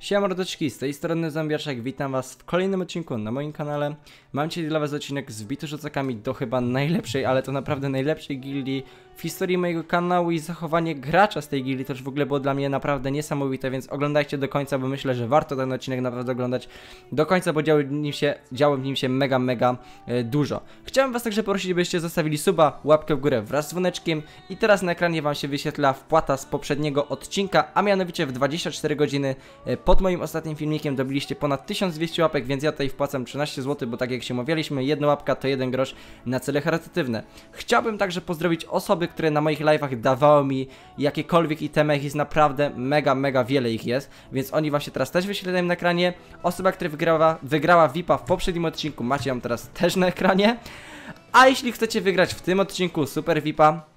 Siema mordeczki, z tej strony Zombiaczek, witam was w kolejnym odcinku na moim kanale. Mam dzisiaj dla was odcinek z bity rzucakami do chyba najlepszej, ale to naprawdę najlepszej gildii w historii mojego kanału i zachowanie gracza z tej gildii też w ogóle było dla mnie naprawdę niesamowite, więc oglądajcie do końca, bo myślę, że warto ten odcinek naprawdę oglądać do końca, bo działo w nim się, działo w nim się mega, mega e, dużo. Chciałem was także prosić, byście zostawili suba, łapkę w górę wraz z dzwoneczkiem i teraz na ekranie wam się wyświetla wpłata z poprzedniego odcinka, a mianowicie w 24 godziny e, pod moim ostatnim filmikiem dobiliście ponad 1200 łapek, więc ja tutaj wpłacam 13 zł, bo tak jak się umawialiśmy, jedna łapka to jeden grosz na cele charytatywne. Chciałbym także pozdrowić osoby, które na moich live'ach dawały mi jakiekolwiek itemy, jest naprawdę mega, mega wiele ich jest, więc oni właśnie teraz też wyświetlają na ekranie. Osoba, która wygrała, wygrała VIPa w poprzednim odcinku, macie ją teraz też na ekranie. A jeśli chcecie wygrać w tym odcinku Super VIPa,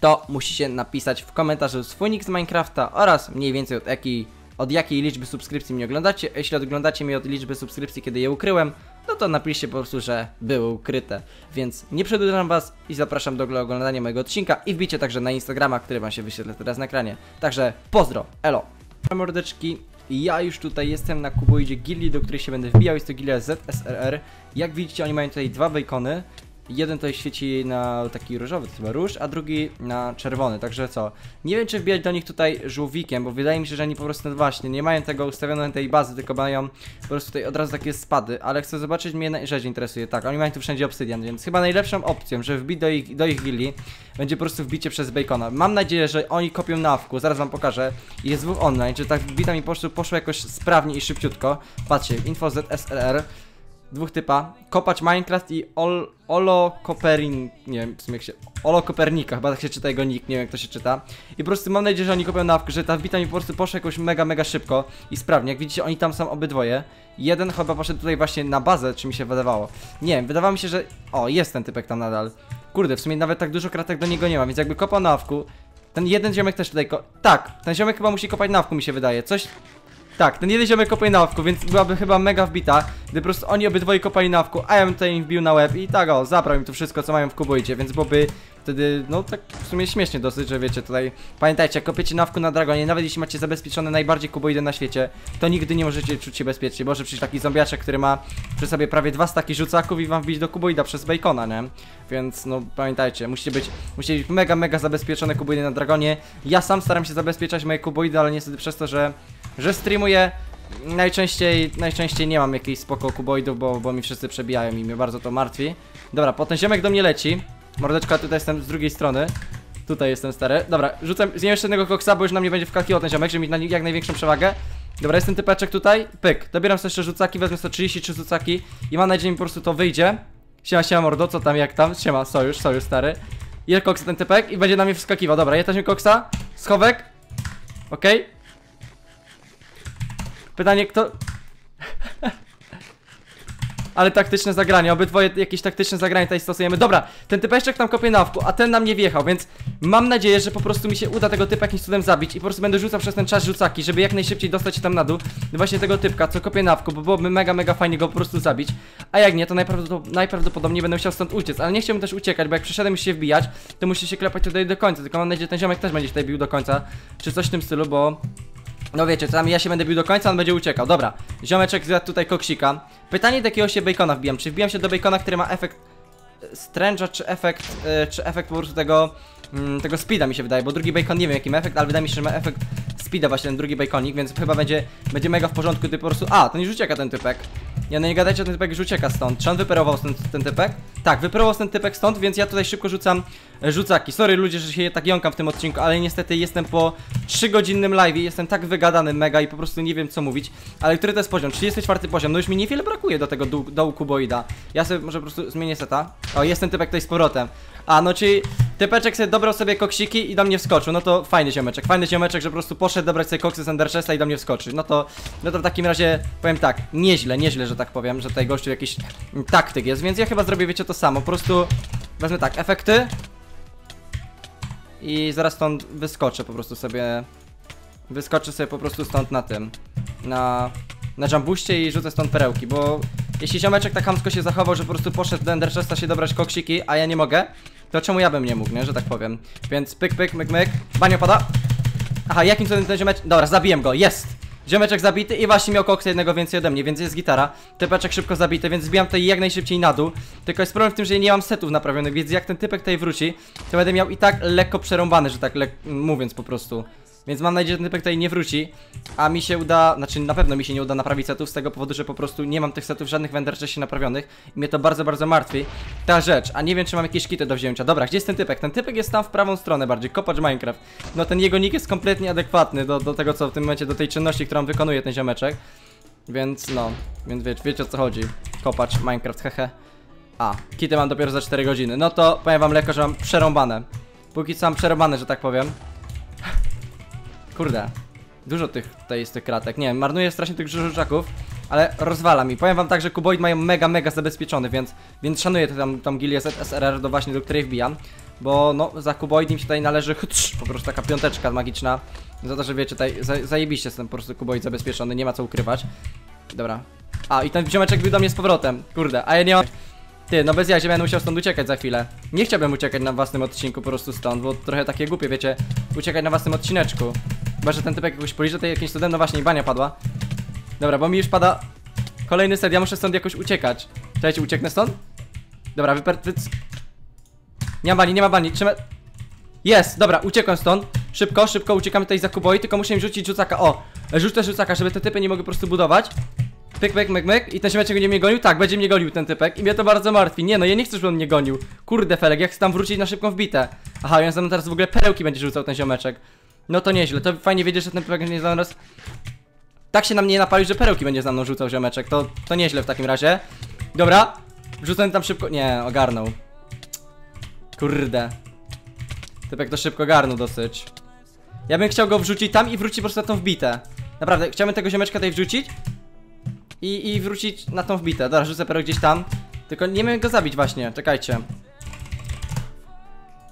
to musicie napisać w komentarzu swój nick z Minecrafta oraz mniej więcej od jakiej, od jakiej liczby subskrypcji mnie oglądacie. Jeśli oglądacie mnie od liczby subskrypcji, kiedy je ukryłem, no to napiszcie po prostu, że były ukryte. Więc nie przedłużam was i zapraszam do oglądania mojego odcinka i wbicie także na Instagrama, który wam się wyświetla teraz na ekranie. Także pozdro, elo! Mordeczki, ja już tutaj jestem na kuboidzie gildii, do której się będę wbijał, jest to gildia ZSRR. Jak widzicie, oni mają tutaj dwa bacony. Jeden to świeci na taki różowy, chyba róż, a drugi na czerwony, także co? Nie wiem czy wbijać do nich tutaj żółwikiem, bo wydaje mi się, że oni po prostu no właśnie nie mają tego ustawionego na tej bazy, tylko mają po prostu tutaj od razu takie spady, ale chcę zobaczyć, mnie na rzecz interesuje, tak, oni mają tu wszędzie obsydian, więc chyba najlepszą opcją, żeby wbić do ich, do ich będzie po prostu wbicie przez bacona. Mam nadzieję, że oni kopią na zaraz wam pokażę, jest dwóch online, że tak wbita mi poszło, poszło jakoś sprawnie i szybciutko. Patrzcie, info ZSLR, dwóch typa, kopać Minecraft i Ol, Olo Koperin, nie wiem w sumie jak się, Olo Kopernika, chyba tak się czyta jego nick, nie wiem jak to się czyta. I po prostu mam nadzieję, że oni kopią nawkę, że ta wbita mi po prostu poszła jakoś mega, mega szybko i sprawnie. Jak widzicie, oni tam są obydwoje. Jeden chyba poszedł tutaj właśnie na bazę, czy mi się wydawało. Nie wiem, wydawało mi się, że... O, jest ten typek tam nadal. Kurde, w sumie nawet tak dużo kratek do niego nie ma, więc jakby kopał nawku, ten jeden ziomek też tutaj ko... Tak, ten ziomek chyba musi kopać nawku, mi się wydaje. Coś... Tak, ten jeden ziomek kopuje na ławku, więc byłaby chyba mega wbita, gdy po prostu oni obydwoje kopali na ławku, a ja bym tutaj im wbił na łeb i tak o, zabrał im tu wszystko, co mają w kuboidzie, więc byłoby wtedy, no tak w sumie śmiesznie dosyć, że wiecie, tutaj pamiętajcie, jak kopiecie nawku na dragonie, nawet jeśli macie zabezpieczone najbardziej kuboidy na świecie, to nigdy nie możecie czuć się bezpiecznie, może przyjść taki zombiaczek, który ma przy sobie prawie dwa staki rzucaków i wam wbić do kuboida przez bacona, nie? Więc no pamiętajcie, musicie być, musicie być mega, mega zabezpieczone kuboidy na dragonie. Ja sam staram się zabezpieczać moje kuboidy, ale niestety przez to, że że streamuję najczęściej, najczęściej nie mam jakichś spoko kuboidów, bo, bo mi wszyscy przebijają i mnie bardzo to martwi. Dobra, potem ziomek do mnie leci. Mordeczka, tutaj jestem z drugiej strony. Tutaj jestem stary. Dobra, rzucam z jeszcze jednego koksa, bo już na mnie będzie wkakiwał ten ziomek, żeby mieć na jak największą przewagę. Dobra, jest ten typeczek tutaj. Pyk. Dobieram sobie jeszcze rzucaki, wezmę 133 rzucaki i mam nadzieję, że mi po prostu to wyjdzie. Siema, siema mordo, co tam, jak tam? Siema, sojusz, sojusz stary. Ile koksa ten typek i będzie na mnie wskakiwał. Dobra, ja też mi koksa. Schowek. Okej. Okay. Pytanie kto... Ale taktyczne zagranie, obydwoje jakieś taktyczne zagranie tutaj stosujemy. Dobra, ten typeczek tam kopie nawku, a ten na mnie wjechał, więc mam nadzieję, że po prostu mi się uda tego typa jakimś cudem zabić I po prostu będę rzucał przez ten czas rzucaki, żeby jak najszybciej dostać się tam na dół Właśnie tego typka, co kopie nawku, bo byłoby mega, mega fajnie go po prostu zabić. A jak nie, to najprawdopod najprawdopodobniej będę musiał stąd uciec, ale nie chciałbym też uciekać, bo jak przyszedłem już się wbijać To musi się klepać tutaj do końca, tylko mam nadzieję, że ten ziomek też będzie tutaj bił do końca Czy coś w tym stylu, bo no wiecie, tam ja się będę bił do końca, on będzie uciekał. Dobra, ziomeczek zjadł tutaj koksika. Pytanie do jakiego się bacona wbijam. Czy wbijam się do bacona, który ma efekt e, Strange'a, czy efekt, yy, czy efekt po prostu tego, yy, tego speeda mi się wydaje, bo drugi bacon nie wiem jaki ma efekt, ale wydaje mi się, że ma efekt speeda właśnie ten drugi baconik, więc chyba będzie, będzie mega w porządku, ty po prostu, a, to nie ucieka ten typek. Ja no nie gadajcie, ten typek już ucieka stąd. Czy on wyperował ten, ten typek? Tak, wyperował ten typek stąd, więc ja tutaj szybko rzucam e, rzucaki. Sorry ludzie, że się tak jąkam w tym odcinku, ale niestety jestem po 3-godzinnym live jestem tak wygadany mega i po prostu nie wiem co mówić. Ale który to jest poziom? 34 poziom, no już mi niewiele brakuje do tego dołu kuboida. Ja sobie może po prostu zmienię seta. O, jest ten typek tutaj z powrotem. A, no czyli typeczek sobie dobrał sobie koksiki i do mnie wskoczył. No to fajny ziomeczek, fajny ziomeczek, że po prostu poszedł dobrać sobie koksy z Enderchesta i do mnie wskoczył. No to, no to w takim razie powiem tak, nieźle, nieźle, że tak powiem, że tutaj gościu jakiś taktyk jest, więc ja chyba zrobię, wiecie, to samo. Po prostu wezmę tak, efekty i zaraz stąd wyskoczę po prostu sobie, wyskoczę sobie po prostu stąd na tym, na, na jumbuście i rzucę stąd perełki, bo jeśli ziomeczek tak hamsko się zachował, że po prostu poszedł do Enderchesta się dobrać koksiki, a ja nie mogę, to czemu ja bym nie mógł, nie, że tak powiem. Więc pyk, pyk, myk, myk, banio pada. Aha, jakim cudem ten ziomeczek... Dobra, zabiłem go, jest! Ziomeczek zabity i właśnie miał koksa jednego więcej ode mnie, więc jest gitara. Typeczek szybko zabity, więc zbijam tutaj jak najszybciej na dół. Tylko jest problem w tym, że nie mam setów naprawionych, więc jak ten typek tutaj wróci, to będę miał i tak lekko przerąbany, że tak lek mówiąc po prostu. Więc mam nadzieję, że ten typek tutaj nie wróci, a mi się uda, znaczy na pewno mi się nie uda naprawić setów z tego powodu, że po prostu nie mam tych setów żadnych w Enderchessie naprawionych i mnie to bardzo, bardzo martwi. Ta rzecz, a nie wiem czy mam jakieś kity do wzięcia. Dobra, gdzie jest ten typek? Ten typek jest tam w prawą stronę bardziej, kopacz Minecraft. No ten jego nick jest kompletnie adekwatny do, do tego, co w tym momencie, do tej czynności, którą wykonuje ten ziomeczek. Więc no, więc wiecie, wiecie o co chodzi. Kopacz Minecraft, hehe. A, kity mam dopiero za 4 godziny. No to powiem wam lekko, że mam przerąbane. Póki co mam przerąbane, że tak powiem. Kurde. Dużo tych tutaj jest tych kratek. Nie wiem, marnuję strasznie tych żużaczaków, ale rozwala mi. Powiem wam tak, że kuboid mają mega, mega zabezpieczony, więc, więc szanuję tam, tam gilię SRR do właśnie, do której wbijam. Bo no, za kuboid im się tutaj należy chtsz, po prostu taka piąteczka magiczna. Za to, że wiecie, tutaj za, zajebiście jestem po prostu kuboid zabezpieczony, nie ma co ukrywać. Dobra. A, i ten ziomeczek był do mnie z powrotem. Kurde, a ja nie mam... Ty, no bez jazie będę musiał stąd uciekać za chwilę. Nie chciałbym uciekać na własnym odcinku po prostu stąd, bo trochę takie głupie, wiecie, uciekać na własnym odcineczku. Chyba, że ten typek jakoś poliże, to jakimś cudem, no właśnie, i bania padła. Dobra, bo mi już pada kolejny set, ja muszę stąd jakoś uciekać. Czekajcie, ucieknę stąd? Dobra, wyper... Wy... Nie ma bani, nie ma bani, trzymaj... Jest, dobra, uciekłem stąd. Szybko, szybko uciekamy tutaj za Kuboi, tylko muszę im rzucić rzucaka. O, rzucę rzucaka, żeby te typy nie mogły po prostu budować. Pyk, pyk, myk, myk. I ten ziomeczek będzie mnie gonił? Tak, będzie mnie gonił ten typek. I mnie to bardzo martwi. Nie no, ja nie chcę, żeby on mnie gonił. Kurde, Felek, jak chcę tam wrócić na szybką wbitę. Aha, ja tam teraz w ogóle perełki będzie rzucał ten ziomeczek. No to nieźle, to fajnie wiedzieć, że ten typek nie zaraz... Tak się na mnie napalił, że perełki będzie za mną rzucał ziomeczek. To, to nieźle w takim razie. Dobra, rzucę tam szybko... Nie, ogarnął. Kurde. Typek to szybko garnął dosyć. Ja bym chciał go wrzucić tam i wrócić po prostu na tą wbitę. Naprawdę, chciałbym tego ziomeczka tutaj wrzucić i, i wrócić na tą wbitę. Dobra, rzucę perę gdzieś tam. Tylko nie wiem go zabić właśnie, czekajcie.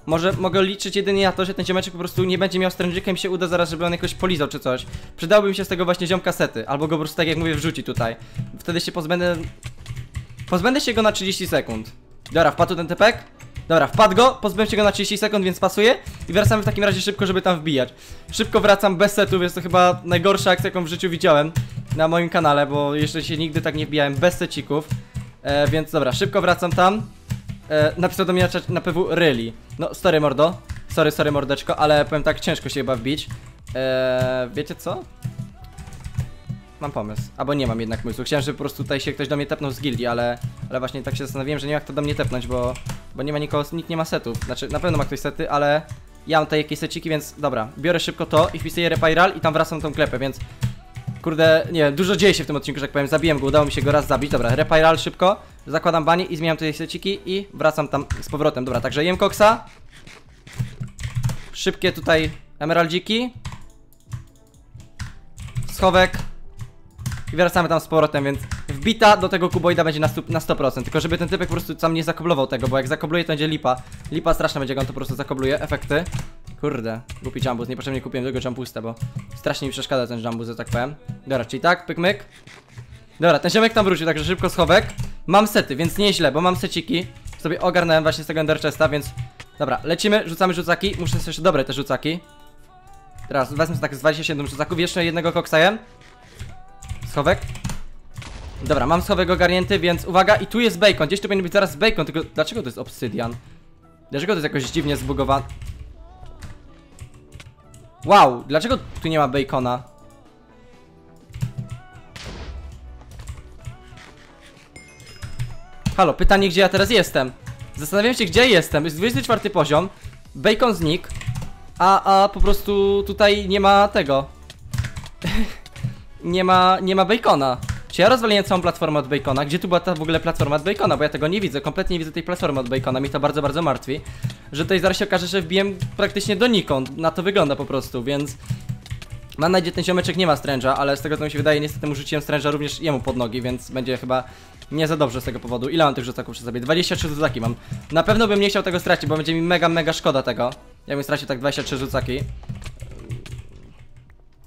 Może mogę liczyć jedynie na to, że ten ziomeczek po prostu nie będzie miał strężyka i się uda zaraz, żeby on jakoś polizał czy coś. Przydałby mi się z tego właśnie ziomka sety, albo go po prostu tak jak mówię wrzuci tutaj. Wtedy się pozbędę... Pozbędę się go na 30 sekund. Dobra, wpadł ten typek? Dobra, wpadł go, pozbyłem się go na 30 sekund, więc pasuje I wracamy w takim razie szybko, żeby tam wbijać Szybko wracam bez setów, jest to chyba najgorsza akcja, jaką w życiu widziałem Na moim kanale, bo jeszcze się nigdy tak nie wbijałem bez secików e, Więc dobra, szybko wracam tam e, Napisał do mnie na, na PW Really. No, sorry mordo. Sorry, sorry mordeczko, ale powiem tak, ciężko się chyba wbić. E, Wiecie co? Mam pomysł, albo nie mam jednak pomysłu. Chciałem, żeby po prostu tutaj się ktoś do mnie tepnął z gildii, ale Ale właśnie tak się zastanowiłem, że nie ma kto do mnie tepnąć, bo Bo nie ma nikogo, nikt nie ma setów. Znaczy, na pewno ma ktoś sety, ale Ja mam tutaj jakieś seciki, więc dobra. Biorę szybko to i wpisuję repairal i tam wracam tą klepę, więc Kurde, nie dużo dzieje się w tym odcinku, że jak powiem. Zabiłem go, udało mi się go raz zabić, dobra, repairal szybko. Zakładam banie i zmieniam tutaj seciki i wracam tam z powrotem. Dobra, także jem koksa. Szybkie tutaj emeraldziki. Schowek. I wracamy tam z powrotem, więc wbita do tego kuboida będzie na, na 100%, tylko żeby ten typek po prostu sam nie zakoblował tego, bo jak zakobluje to będzie lipa. Lipa straszna będzie, jak on to po prostu zakobluje, efekty. Kurde, głupi jambus, niepotrzebnie kupiłem tego jambusta, bo strasznie mi przeszkadza ten jambus, że tak powiem. Dobra, czyli tak, pyk myk. Dobra, ten ziomek tam wrócił, także szybko schowek. Mam sety, więc nieźle, bo mam seciki. Sobie ogarnąłem właśnie z tego Ender Chesta, więc... Dobra, lecimy, rzucamy rzucaki. Muszę sobie jeszcze dobre te rzucaki. Teraz wezmę tak z 27 rzucaków, jeszcze jednego koksajem. Schowek. Dobra, mam schowek ogarnięty, więc uwaga, i tu jest bacon. Gdzieś tu powinien być zaraz bacon, tylko dlaczego to jest obsydian? Dlaczego to jest jakoś dziwnie zbugowane? Wow, dlaczego tu nie ma bacona? Halo, pytanie gdzie ja teraz jestem? Zastanawiam się gdzie jestem, jest 24 poziom Bacon znikł A, a po prostu tutaj nie ma tego nie ma, nie ma bacona. Czy ja rozwaliłem całą platformę od bacona? Gdzie tu była ta w ogóle platforma od bacona? Bo ja tego nie widzę, kompletnie nie widzę tej platformy od bacona. Mi to bardzo, bardzo martwi. Że tutaj zaraz się okaże, że wbiłem praktycznie donikąd. Na to wygląda po prostu, więc... Mam nadzieję, że ten ziomeczek nie ma stręża, ale z tego co mi się wydaje, niestety mu rzuciłem stręża również jemu pod nogi, więc będzie chyba nie za dobrze z tego powodu. Ile mam tych rzucaków przy sobie? 23 rzucaki mam. Na pewno bym nie chciał tego stracić, bo będzie mi mega, mega szkoda tego. Jakbym stracił tak 23 rzucaki.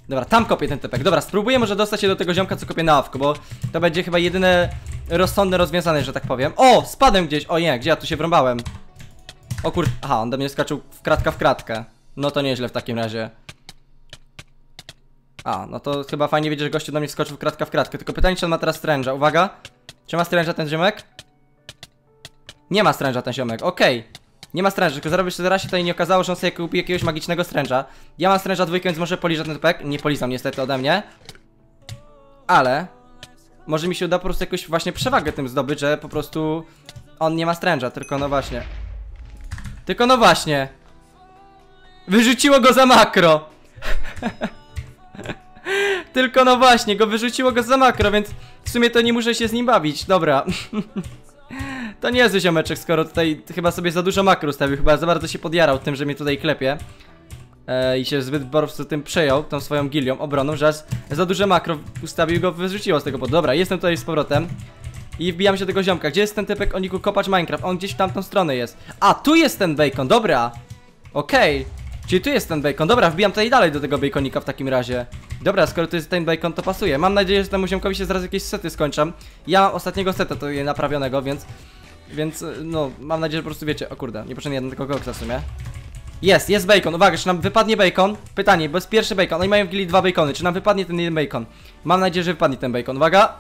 Dobra, tam kopię ten typek. Dobra, spróbuję może dostać się do tego ziomka, co kopię na awko, bo to będzie chyba jedyne rozsądne rozwiązanie, że tak powiem. O, spadłem gdzieś. O nie, gdzie ja tu się wrąbałem? O kur... Aha, on do mnie skaczył w kratka w kratkę. No to nieźle w takim razie. A, no to chyba fajnie wiedzieć, że gościu do mnie wskoczył w kratka w kratkę. Tylko pytanie, czy on ma teraz stręża. Uwaga. Czy ma stręża ten ziomek? Nie ma stręża ten ziomek, okej. Nie ma stręża, tylko zaraz zaraz się tutaj nie okazało, że on sobie kupi jakiegoś magicznego stręża. Ja mam stręża dwójkę, więc może poliżę ten typek. Nie polizam niestety ode mnie. Ale... Może mi się uda po prostu jakąś właśnie przewagę tym zdobyć, że po prostu... On nie ma stręża, tylko no właśnie. Tylko no właśnie. Wyrzuciło go za makro. Tylko no właśnie, go wyrzuciło go za makro, więc w sumie to nie muszę się z nim bawić. Dobra. to nie jest ziomeczek, skoro tutaj chyba sobie za dużo makro ustawił. Chyba za bardzo się podjarał tym, że mnie tutaj klepie. E, I się zbyt po prostu tym przejął, tą swoją gilią, obroną, że za duże makro ustawił go, wyrzuciło z tego powodu. Dobra, jestem tutaj z powrotem. I wbijam się do tego ziomka. Gdzie jest ten typek o niku kopacz Minecraft? On gdzieś w tamtą stronę jest. A, tu jest ten bacon, dobra. Okej. Czyli tu jest ten bacon. Dobra, wbijam tutaj dalej do tego baconika w takim razie. Dobra, skoro to jest ten bacon, to pasuje. Mam nadzieję, że temu ziomkowi się zaraz jakieś sety skończą. Ja mam ostatniego seta je naprawionego, więc... Więc, no, mam nadzieję, że po prostu wiecie. O kurde, nie potrzebny jeden tylko koksa w sumie. Jest, jest bacon. Uwaga, czy nam wypadnie bacon? Pytanie, bo jest pierwszy bacon. Oni mają w dwa bacony. Czy nam wypadnie ten jeden bacon? Mam nadzieję, że wypadnie ten bacon. Uwaga.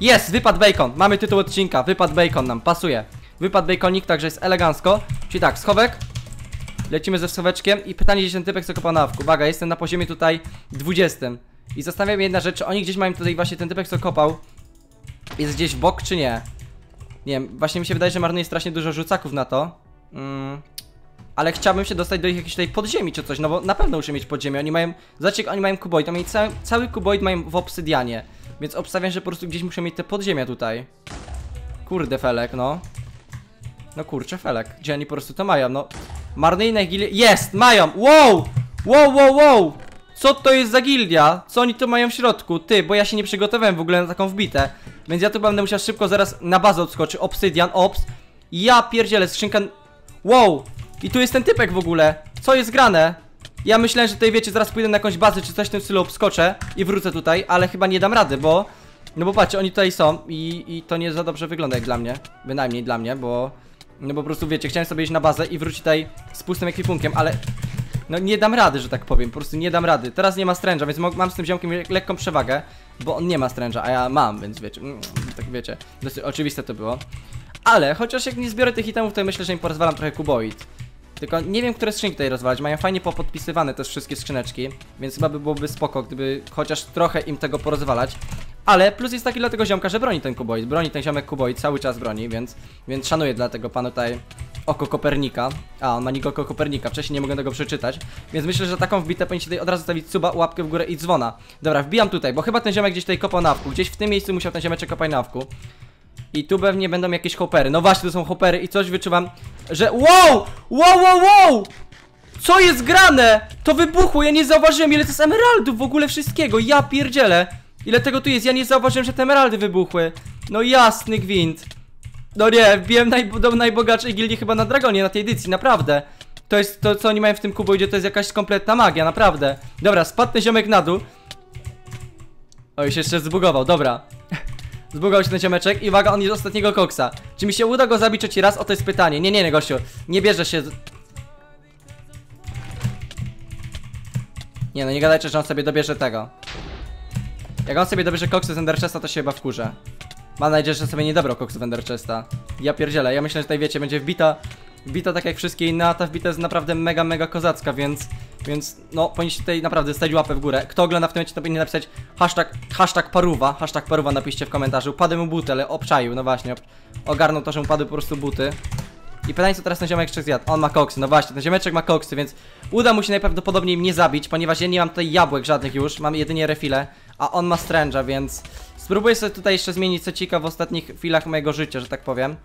Jest, wypadł bacon. Mamy tytuł odcinka. Wypadł bacon nam, pasuje. Wypadł baconik, także jest elegancko. Czyli tak, schowek. Lecimy ze schoweczkiem i pytanie, gdzie ten typek co kopał na awku. Uwaga, jestem na poziomie tutaj 20. I zastanawiam jedna rzecz, czy oni gdzieś mają tutaj właśnie ten typek co kopał. Jest gdzieś w bok, czy nie? Nie wiem, właśnie mi się wydaje, że marnuje strasznie dużo rzucaków na to. Mm, ale chciałbym się dostać do ich jakiejś tutaj podziemi czy coś, no bo na pewno muszę mieć podziemie. Oni mają, zobaczcie, oni mają kuboid, oni cały, cały kuboid mają w obsydianie. Więc obstawiam, że po prostu gdzieś muszę mieć te podziemia tutaj. Kurde, felek, no. No kurczę, felek. Gdzie oni po prostu to mają, no. Marnyjne gildie. Jest! Mają! Wow! Wow, wow, wow! Co to jest za gildia? Co oni tu mają w środku? Ty, bo ja się nie przygotowałem w ogóle na taką wbitę. Więc ja tu będę musiał szybko zaraz na bazę odskoczyć. Obsydian, ops. Ja pierdzielę, skrzynka... Wow! I tu jest ten typek w ogóle. Co jest grane? Ja myślałem, że tutaj wiecie, zaraz pójdę na jakąś bazę czy coś w tym stylu obskoczę i wrócę tutaj, ale chyba nie dam rady, bo... No bo patrzcie, oni tutaj są i, i to nie za dobrze wygląda jak dla mnie. Bynajmniej dla mnie, bo... No po prostu wiecie, chciałem sobie iść na bazę i wrócić tutaj z pustym ekwipunkiem, ale... No nie dam rady, że tak powiem, po prostu nie dam rady. Teraz nie ma stręża, więc mam z tym ziomkiem lekką przewagę, bo on nie ma stręża, a ja mam, więc wiecie, mm, tak wiecie, dosyć oczywiste to było. Ale, chociaż jak nie zbiorę tych itemów, to myślę, że im porozwalam trochę kuboid. Tylko nie wiem, które skrzynki tutaj rozwalać. Mają fajnie popodpisywane też wszystkie skrzyneczki, więc chyba by byłoby spoko, gdyby chociaż trochę im tego porozwalać. Ale plus jest taki dla tego ziomka, że broni ten kuboid. Broni ten ziomek kuboid, cały czas broni, więc, więc szanuję dla tego panu tutaj oko Kopernika. A, on ma nick oko Kopernika, wcześniej nie mogę tego przeczytać. Więc myślę, że taką wbitę powinniście tutaj od razu stawić suba, łapkę w górę i dzwona. Dobra, wbijam tutaj, bo chyba ten ziomek gdzieś tutaj kopał nawku. Gdzieś w tym miejscu musiał ten ziomeczek kopać nawku. I tu pewnie będą jakieś hopery. No właśnie, to są hopery i coś wyczuwam, że... Wow! Wow, wow, wow! Co jest grane? To wybuchło, ja nie zauważyłem ile to jest emeraldów w ogóle wszystkiego, ja pierdzielę. Ile tego tu jest, ja nie zauważyłem, że te emeraldy wybuchły. No jasny gwint. No nie, wbiłem naj, do najbogatszej gildii chyba na Dragonie, na tej edycji, naprawdę. To jest to, co oni mają w tym kuboidzie, to jest jakaś kompletna magia, naprawdę. Dobra, spadł ten ziomek na dół. Oj, się jeszcze zbugował, dobra. Zbugał się ten ziomeczek i uwaga, on jest ostatniego koksa. Czy mi się uda go zabić trzeci raz? O, to jest pytanie. Nie, nie, nie, gościu. Nie bierze się... Nie no, nie gadajcie, że on sobie dobierze tego. Jak on sobie dobierze koksy z Enderchesta, to się chyba wkurzę. Mam nadzieję, że sobie nie dobrał koksu z Enderchesta. Ja pierdzielę, ja myślę, że tutaj wiecie, będzie wbita Wbita tak jak wszystkie inne, a ta wbita jest naprawdę mega, mega kozacka, więc Więc no, powinniście tutaj naprawdę stać łapę w górę. Kto ogląda w tym momencie, to powinien napisać hashtag, hashtag paruwa Hashtag paruwa napiszcie w komentarzu. Padły mu buty, ale obczaił, no właśnie Ogarnął to, że mu padły po prostu buty. I pytanie co teraz ten ziomek jeszcze zjadł? On ma koksy, no właśnie, ten ziomeczek ma koksy, więc Uda mu się najprawdopodobniej mnie zabić Ponieważ ja nie mam tutaj jabłek żadnych już Mam jedynie refile A on ma stręża, więc Spróbuję sobie tutaj jeszcze zmienić secika w ostatnich chwilach mojego życia, że tak powiem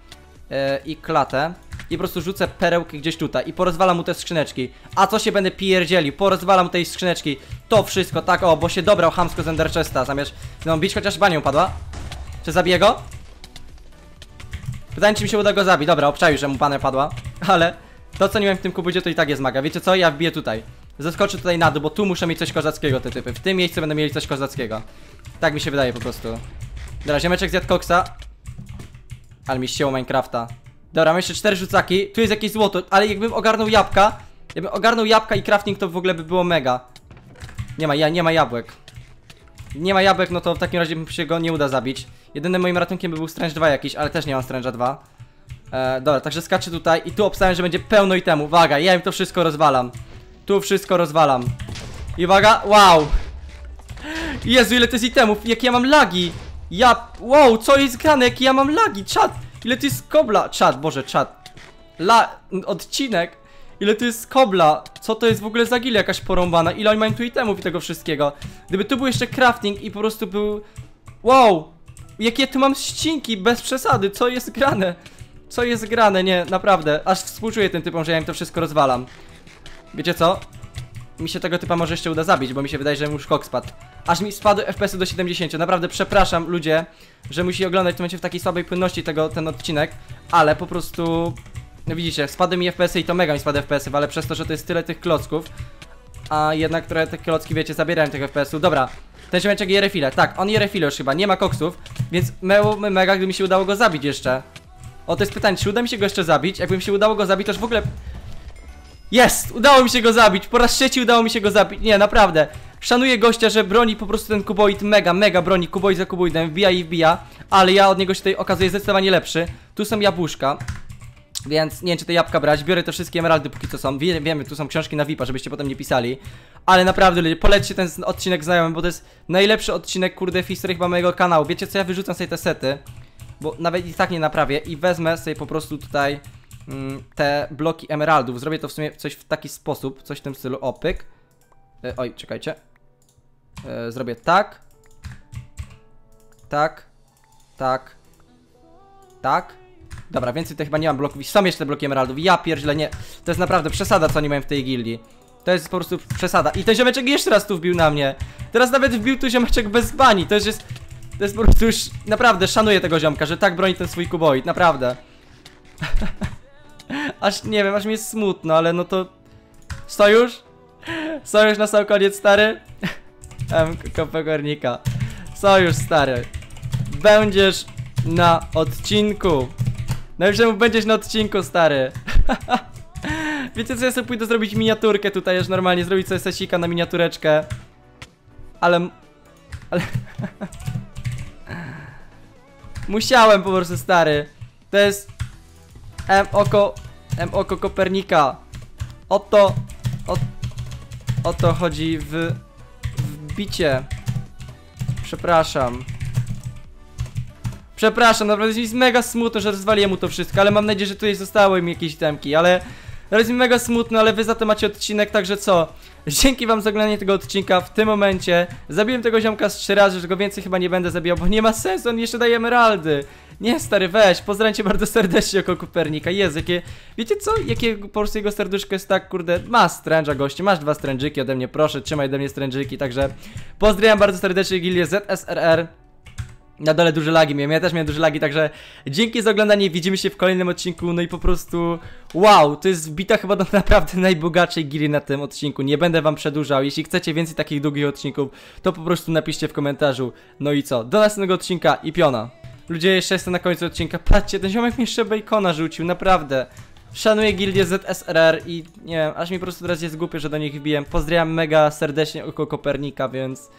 yy, I klatę i po prostu rzucę perełki gdzieś tutaj i porozwalam mu te skrzyneczki. A co się będę pierdzielił? Porozwalam tej skrzyneczki. To wszystko, tak o, bo się dobrał hamsko z Enderchesta. Zamiast no bić, chociaż banią padła. Czy zabiję go? Pytanie, czy mi się uda go zabić. Dobra, obczaił, że mu panę padła. Ale to, co nie wiem w tym kubudzie, to i tak jest maga. Wiecie co? Ja wbiję tutaj. Zeskoczę tutaj na dół, bo tu muszę mieć coś kozackiego, te typy. W tym miejscu będę mieli coś kozackiego. Tak mi się wydaje po prostu. Dobra, ziemeczek zjadł koksa. Ale mi ścięło Minecrafta. Dobra, mam jeszcze cztery rzucaki. Tu jest jakieś złoto, ale jakbym ogarnął jabłka, jakbym ogarnął jabłka i crafting, to w ogóle by było mega. Nie ma, ja, nie ma jabłek. Nie ma jabłek, no to w takim razie się go nie uda zabić. Jedynym moim ratunkiem by był Strange 2 jakiś, ale też nie mam Strange'a 2. E, dobra, także skaczę tutaj i tu obstawiam, że będzie pełno itemu. Uwaga, ja im to wszystko rozwalam. Tu wszystko rozwalam. I uwaga, wow! Jezu, ile to jest itemów, jakie ja mam lagi! Ja, wow, co jest grane, jakie ja mam lagi, czat! Ile to jest kobla, czat, boże, czat. La, odcinek. Ile to jest kobla? Co to jest w ogóle za gilia jakaś porąbana? Ile oni mają tu itemów i tego wszystkiego? Gdyby tu był jeszcze crafting i po prostu był... Wow! Jakie tu mam ścinki, bez przesady, co jest grane? Co jest grane, nie, naprawdę. Aż współczuję tym typom, że ja im to wszystko rozwalam. Wiecie co? Mi się tego typa może jeszcze uda zabić, bo mi się wydaje, że mu już kok spadł. Aż mi spadły FPS-y do 70. Naprawdę przepraszam ludzie, że musi oglądać w tym w takiej słabej płynności tego, ten odcinek, ale po prostu... No widzicie, spadły mi FPS-y i to mega mi spadły FPS-y, ale przez to, że to jest tyle tych klocków, a jednak trochę te klocki, wiecie, zabierają tych FPS-ów. Dobra, ten ziomeczek je refile. Tak, on je refile już chyba, nie ma koksów, więc me mega, gdyby mi się udało go zabić jeszcze. O, to jest pytanie, czy uda mi się go jeszcze zabić? Jakby mi się udało go zabić, to już w ogóle... Jest! Udało mi się go zabić! Po raz trzeci udało mi się go zabić. Nie, naprawdę. Szanuję gościa, że broni po prostu ten kuboid mega, mega broni kuboid za kuboidem, wbija i wbija, ale ja od niego się tutaj okazuje zdecydowanie lepszy. Tu są jabłuszka. Więc nie wiem, czy te jabłka brać. Biorę te wszystkie emeraldy, póki co są. Wie, wiemy, tu są książki na VIP-a, żebyście potem nie pisali. Ale naprawdę, ludzie, polećcie ten odcinek znajomym, bo to jest najlepszy odcinek, kurde, w historii chyba mojego kanału. Wiecie co, ja wyrzucam sobie te sety, bo nawet i tak nie naprawię i wezmę sobie po prostu tutaj te bloki emeraldów. Zrobię to w sumie coś w taki sposób, coś w tym stylu. Opyk. E, oj, czekajcie. E, zrobię tak. Tak. Tak. Tak. Dobra, więcej to chyba nie mam bloków. I są jeszcze te bloki emeraldów. Ja pierdzielę, nie. To jest naprawdę przesada, co oni mają w tej gildii. To jest po prostu przesada. I ten ziomeczek jeszcze raz tu wbił na mnie. Teraz nawet wbił tu ziomeczek bez bani. To jest... To jest po prostu już... Naprawdę szanuję tego ziomka, że tak broni ten swój kuboid. Naprawdę. aż nie wiem, aż mi jest smutno, ale no to... Sojusz? Sojusz na sam koniec, stary? M. Kopegornika. Sojusz, stary. Będziesz na odcinku. Najwyżej będziesz na odcinku, stary. Wiecie co, ja sobie pójdę zrobić miniaturkę tutaj, już normalnie zrobić sobie sesika na miniatureczkę. Ale... Ale... Musiałem po prostu, stary. To jest... M oko... M oko Kopernika. Oto... O, o to chodzi w... W bicie. Przepraszam. Przepraszam, naprawdę jest mi mega smutno, że rozwaliłem mu to wszystko, ale mam nadzieję, że tutaj zostały mi jakieś temki, ale... Jest mi mega smutno, ale wy za to macie odcinek, także co? Dzięki wam za oglądanie tego odcinka w tym momencie. Zabiłem tego ziomka z trzy razy, że go więcej chyba nie będę zabijał, bo nie ma sensu, on jeszcze daje emeraldy. Nie, stary, weź, pozdrawiam cię bardzo serdecznie jako Kopernika. Jezu, jakie... Wiecie co? Jakie po prostu jego serduszko jest tak, kurde... Masz stręża, gości, masz dwa strężyki ode mnie, proszę, trzymaj ode mnie strężyki, także... Pozdrawiam bardzo serdecznie gilię ZSRR. Na dole duże lagi miałem, ja też miałem duże lagi, także dzięki za oglądanie, widzimy się w kolejnym odcinku, no i po prostu wow, to jest wbita chyba do naprawdę najbogatszej gili na tym odcinku, nie będę wam przedłużał, jeśli chcecie więcej takich długich odcinków, to po prostu napiszcie w komentarzu, no i co, do następnego odcinka i piona. Ludzie, jeszcze jestem na końcu odcinka, patrzcie, ten ziomek mi jeszcze bacona rzucił, naprawdę. Szanuję gildię ZSRR i nie wiem, aż mi po prostu teraz jest głupio, że do nich wbiłem. Pozdrawiam mega serdecznie oko Kopernika, więc...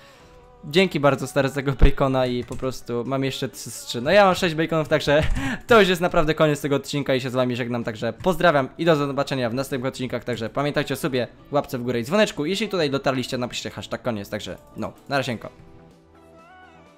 Dzięki bardzo stary tego bacona i po prostu mam jeszcze 3. No ja mam 6 baconów, także to już jest naprawdę koniec tego odcinka i się z wami żegnam, także pozdrawiam i do zobaczenia w następnych odcinkach, także pamiętajcie o sobie, łapce w górę i dzwoneczku, jeśli tutaj dotarliście napiszcie hashtag koniec, także no, na razie.